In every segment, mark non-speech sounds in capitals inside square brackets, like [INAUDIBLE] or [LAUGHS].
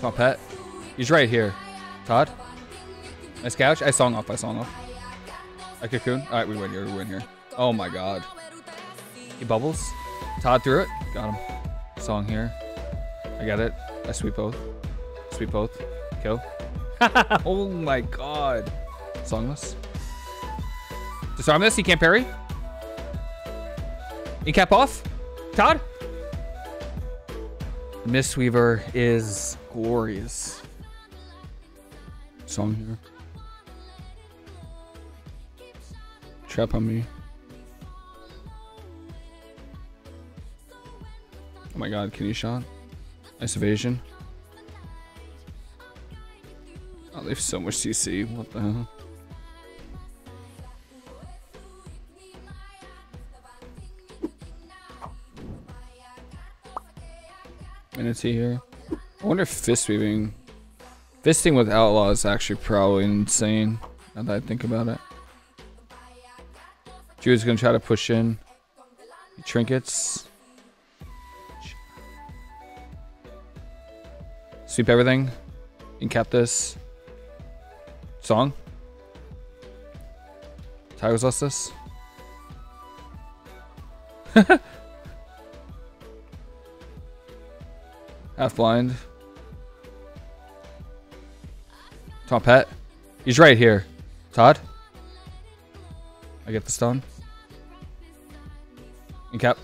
Top pet. He's right here. Todd. Nice couch. I song off. I song off. I cocoon. All right, we win here. We win here. Oh my god. He bubbles. Todd threw it. Got him. Song here. I got it. I sweep both. Sweep both. Kill. [LAUGHS] oh my god. Songless. Disarm this. He can't parry. Incap off. Todd. Mistweaver is glorious. Song here. Trap on me. Oh my god, kidney shot. Nice evasion. Oh, they have so much CC. What the hell? Minutes here. I wonder if fist weaving. Fisting with outlaw is actually probably insane. Now that I think about it. Drew's gonna try to push in. Trinkets. Sweep everything. Incap this. Song. Tiger's Lust this. [LAUGHS] Half blind. Top pet. He's right here. Todd. I get the stun. Incap.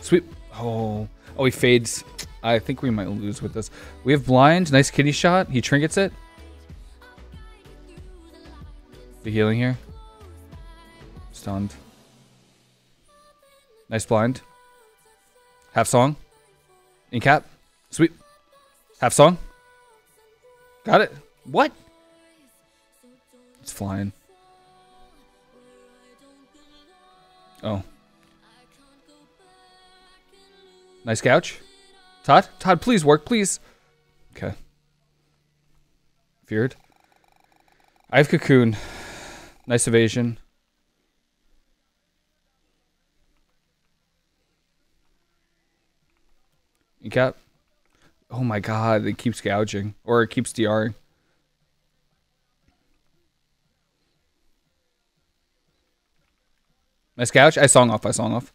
Sweep. Oh. Oh, he fades. I think we might lose with this. We have blind. Nice kidney shot. He trinkets it. The healing here. Stunned. Nice blind. Half song. Incap. Sweep. Half song. Got it. What? It's flying. Oh. Nice couch. Todd? Todd, please work, please. Okay. Feared. I have cocoon. Nice evasion. Got. Oh my god, it keeps gouging. Or it keeps DRing. Nice couch. I song off. I song off.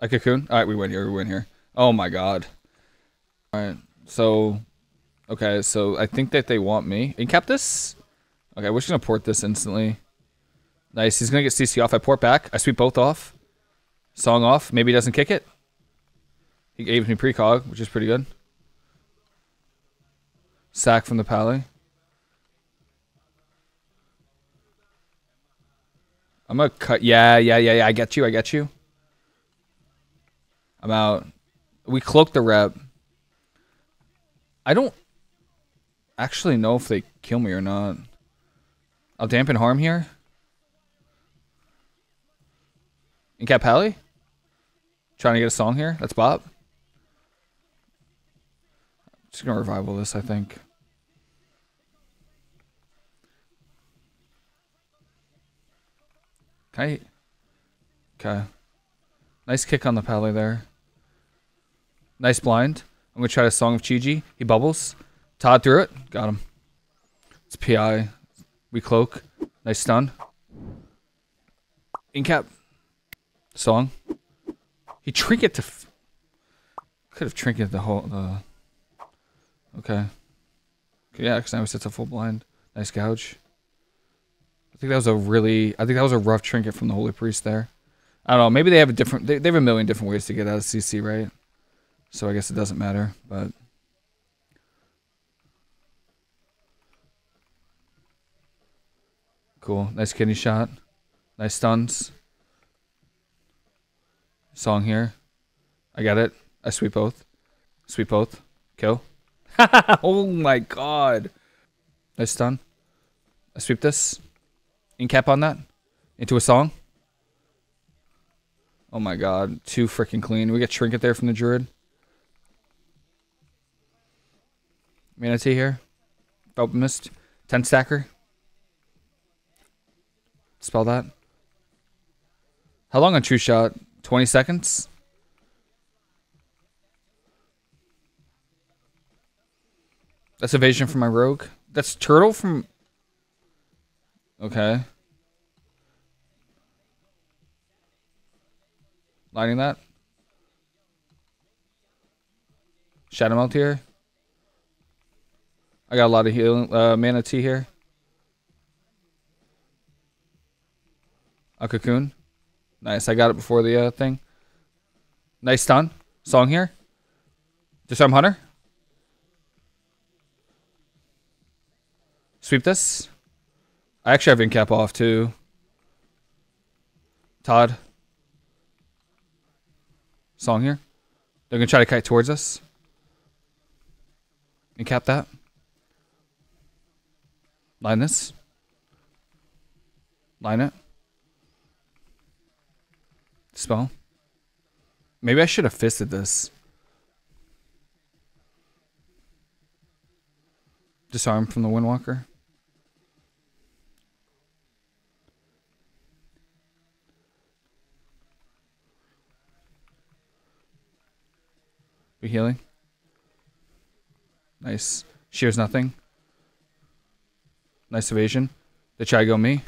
I cocoon. All right, we win here. We win here. Oh my god. All right. So, okay. So I think that they want me. Kept this. Okay, we're just gonna port this instantly. Nice. He's gonna get CC off. I port back. I sweep both off. Song off. Maybe he doesn't kick it. He gave me precog, which is pretty good. Sack from the pally. I'm gonna cut. Yeah, yeah, yeah, yeah. I get you. I get you. I'm out. We cloak the rep. I don't actually know if they kill me or not. I'll dampen harm here. In Capelli? Trying to get a song here. That's Bob. Just gonna revival this, I think. Okay. Nice kick on the pally there. Nice blind. I'm gonna try a song of Chi-Ji. He bubbles. Todd threw it. Got him. It's PI. We cloak. Nice stun. Incap. Song. He trinket to. Could have trinketed the whole. The. Okay. okay yeah, because now he sets a full blind. Nice gouge. I think that was a really. I think that was a rough trinket from the Holy Priest there. I don't know. Maybe they have a different. They, they have a million different ways to get out of CC, right? So I guess it doesn't matter, but. Cool. Nice kidney shot. Nice stuns. Song here. I got it. I sweep both. Sweep both. Kill. [LAUGHS] oh my god. Nice stun. I sweep this. In cap on that. Into a song. Oh my god. Too freaking clean. We get Trinket there from the Druid. Mana Tea here. Alchemist. 10 stacker. Spell that. How long on Trueshot? 20 seconds? That's evasion from my rogue. That's turtle from. Okay. Lining that. Shadowmeld here. I got a lot of healing uh, mana tea here. A cocoon. Nice. I got it before the uh, thing. Nice stun. Song here. Disarm Hunter. Sweep this. I actually have Incap off too. Todd. Song here. They're going to try to kite towards us. Incap that. Line this. Line it. Spell. Maybe I should have fisted this. Disarm from the Windwalker. We healing? Nice. Shears nothing. Nice evasion. They try go me.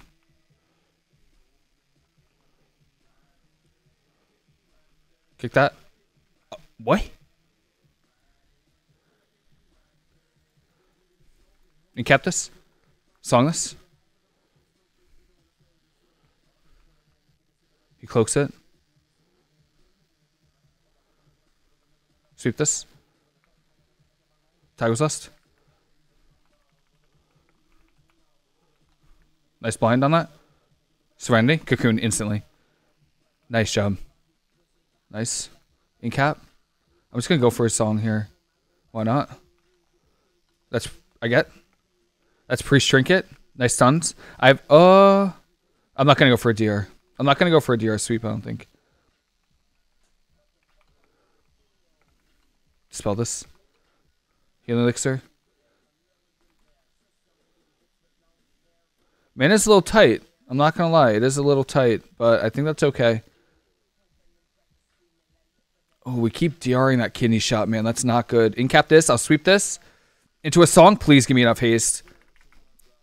Kick that. Uh, what? This? Songless? He cloaks it. Sweep this. Tiger's Lust. Nice blind on that. Serenity. Cocoon instantly. Nice job. Nice. In cap. I'm just going to go for a song here. Why not? That's, I get. That's Priest Trinket. Nice stuns. I've, uh, I'm not going to go for a DR. I'm not going to go for a DR sweep, I don't think. Spell this. Healing elixir. Man, it's a little tight. I'm not gonna lie, it is a little tight, but I think that's okay. Oh, we keep DRing that kidney shot, man. That's not good. Incap this. I'll sweep this into a song. Please give me enough haste.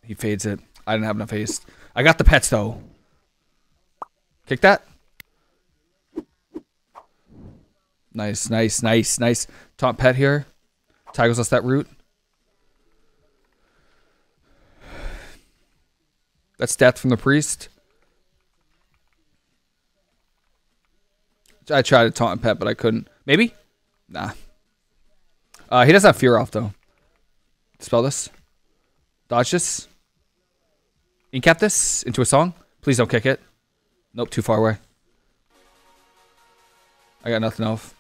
He fades it. I didn't have enough haste. I got the pets, though. Kick that. Nice, nice, nice, nice. Top pet here. Tiger's Lust that root. That's death from the priest. I tried to taunt pet, but I couldn't. Maybe? Nah. Uh, he doesn't have fear off though. Spell this. Dodge this. Incap this into a song. Please don't kick it. Nope, too far away. I got nothing else.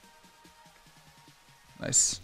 Nice.